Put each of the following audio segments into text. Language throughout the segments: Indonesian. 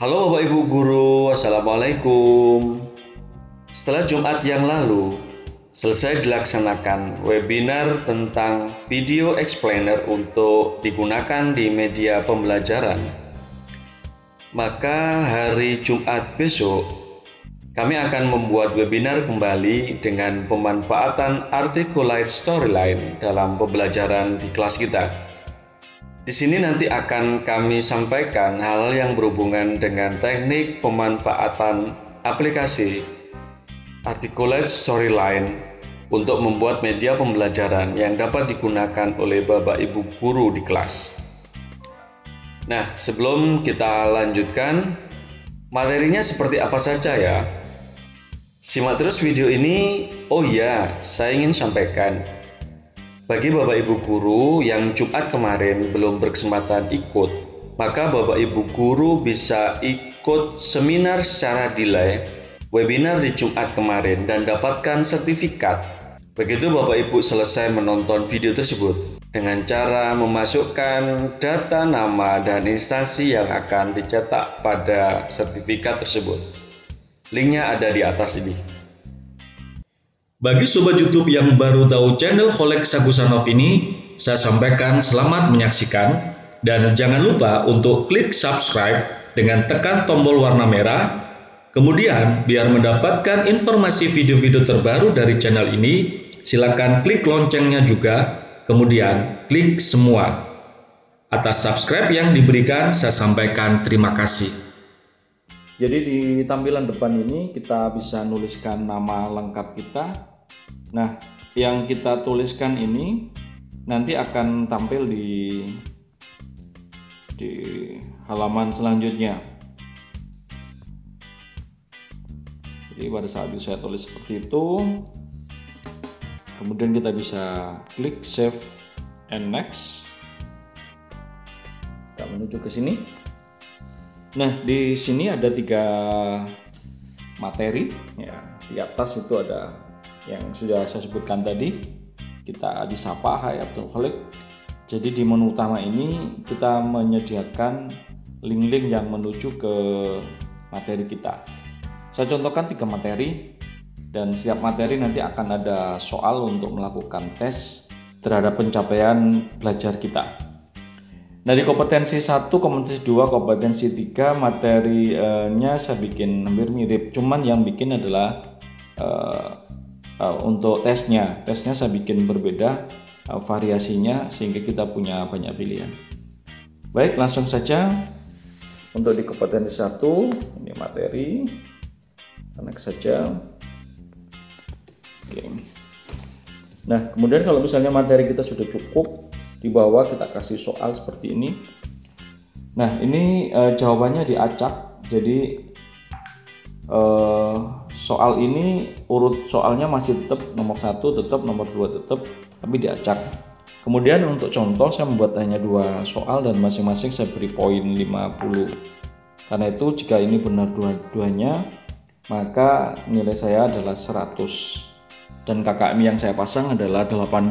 Halo Bapak Ibu Guru, Assalamualaikum. Setelah Jumat yang lalu, selesai dilaksanakan webinar tentang video explainer untuk digunakan di media pembelajaran. Maka hari Jumat besok, kami akan membuat webinar kembali dengan pemanfaatan articulate storyline dalam pembelajaran di kelas kita. Di sini nanti akan kami sampaikan hal yang berhubungan dengan teknik pemanfaatan aplikasi articulate storyline untuk membuat media pembelajaran yang dapat digunakan oleh Bapak Ibu guru di kelas. Nah, sebelum kita lanjutkan, materinya seperti apa saja ya? Simak terus video ini. Oh ya, saya ingin sampaikan. Bagi Bapak Ibu guru yang Jumat kemarin belum berkesempatan ikut, maka Bapak Ibu guru bisa ikut seminar secara delay webinar di Jumat kemarin dan dapatkan sertifikat. Begitu Bapak Ibu selesai menonton video tersebut dengan cara memasukkan data nama dan instansi yang akan dicetak pada sertifikat tersebut. Linknya ada di atas ini. Bagi sobat YouTube yang baru tahu channel Holek Sagusanov ini, saya sampaikan selamat menyaksikan dan jangan lupa untuk klik subscribe dengan tekan tombol warna merah. Kemudian, biar mendapatkan informasi video-video terbaru dari channel ini, silakan klik loncengnya juga, kemudian klik semua. Atas subscribe yang diberikan, saya sampaikan terima kasih. Jadi di tampilan depan ini kita bisa nuliskan nama lengkap kita. Nah, yang kita tuliskan ini nanti akan tampil di di halaman selanjutnya. Jadi pada saat saya tulis seperti itu, kemudian kita bisa klik save and next. Kita menuju ke sini. Nah, di sini ada tiga materi. Ya, di atas itu ada yang sudah saya sebutkan tadi. Kita disapa Hai Abdul Khalik. Jadi di menu utama ini kita menyediakan link-link yang menuju ke materi kita. Saya contohkan tiga materi dan setiap materi nanti akan ada soal untuk melakukan tes terhadap pencapaian belajar kita. Nah di kompetensi 1, kompetensi 2, kompetensi 3 materinya saya bikin hampir mirip cuman yang bikin adalah uh, uh, untuk tesnya. Tesnya saya bikin berbeda uh, variasinya sehingga kita punya banyak pilihan. Baik langsung saja. Untuk di kompetensi 1 ini materi. Next saja. Oke. Nah kemudian kalau misalnya materi kita sudah cukup di bawah kita kasih soal seperti ini. Nah ini e, jawabannya diacak. Jadi e, soal ini urut soalnya masih tetap nomor satu tetap nomor dua tetap tapi diacak. Kemudian untuk contoh saya membuat hanya dua soal dan masing-masing saya beri poin 50 karena itu jika ini benar dua-duanya maka nilai saya adalah 100 dan KKM yang saya pasang adalah 80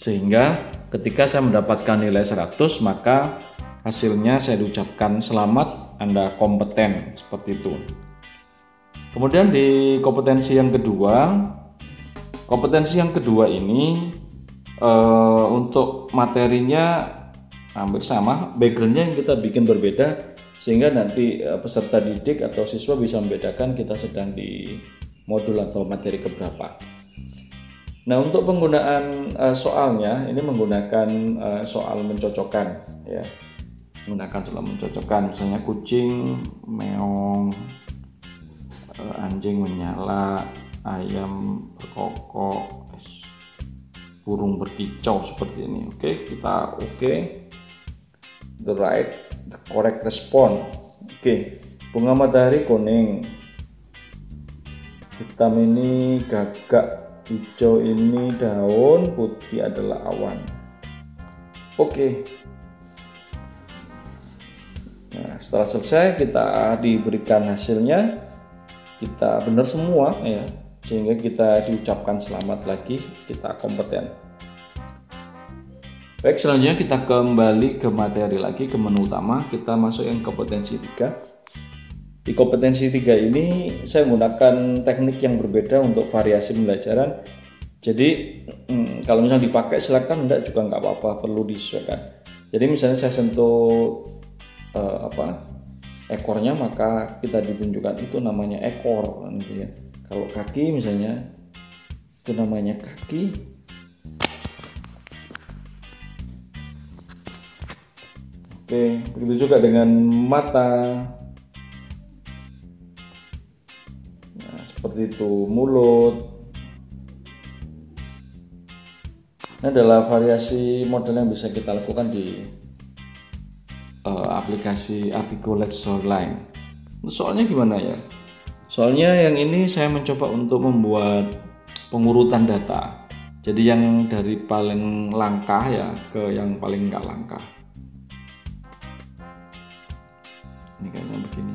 sehingga ketika saya mendapatkan nilai 100 maka hasilnya saya ucapkan selamat Anda kompeten seperti itu kemudian di kompetensi yang kedua kompetensi yang kedua ini e, untuk materinya hampir sama backgroundnya yang kita bikin berbeda sehingga nanti e, peserta didik atau siswa bisa membedakan kita sedang di modul atau materi keberapa. Nah, untuk penggunaan uh, soalnya ini menggunakan uh, soal mencocokkan ya. Menggunakan soal mencocokkan misalnya kucing, meong, anjing menyala, ayam berkokok, burung berkicau seperti ini. Oke, kita oke. Okay. The right, the correct response. Oke. Okay. Bunga matahari kuning. Hitam ini gagak hijau ini daun, putih adalah awan. Oke. Nah, setelah selesai kita diberikan hasilnya, kita benar semua ya, sehingga kita diucapkan selamat lagi, kita kompeten. Baik, selanjutnya kita kembali ke materi lagi ke menu utama. Kita masuk yang kompetensi 3. Di kompetensi tiga ini saya menggunakan teknik yang berbeda untuk variasi pembelajaran. Jadi hmm, kalau misalnya dipakai silakan, enggak juga nggak apa-apa, perlu disesuaikan. Jadi misalnya saya sentuh uh, apa ekornya maka kita ditunjukkan itu namanya ekor, gitu ya. Kalau kaki misalnya itu namanya kaki. Oke, begitu juga dengan mata, seperti itu mulut ini adalah variasi model yang bisa kita lakukan di aplikasi Articulate Storyline soalnya gimana ya? Soalnya yang ini saya mencoba untuk membuat pengurutan data. Jadi yang dari paling langkah ya ke yang paling nggak langkah. Ini kayaknya begini.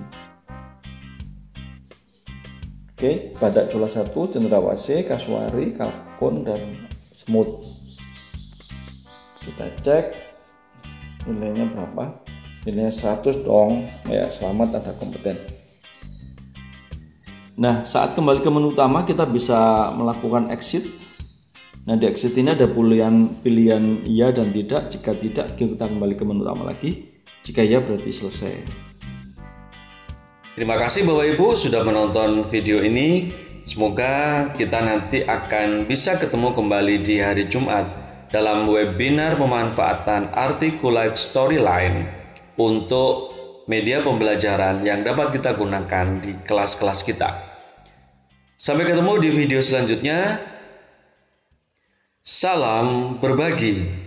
Oke, pada cula satu, cendrawasih, kasuari, kalkun, dan smooth. Kita cek nilainya berapa. Nilainya 100 dong. Ya, selamat ada kompeten. Nah, saat kembali ke menu utama kita bisa melakukan exit. Nah, di exit ini ada pilihan pilihan iya dan tidak. Jika tidak, kita kembali ke menu utama lagi. Jika iya berarti selesai. Terima kasih Bapak Ibu sudah menonton video ini. Semoga kita nanti akan bisa ketemu kembali di hari Jumat dalam webinar pemanfaatan Articulate Storyline untuk media pembelajaran yang dapat kita gunakan di kelas-kelas kita. Sampai ketemu di video selanjutnya. Salam berbagi.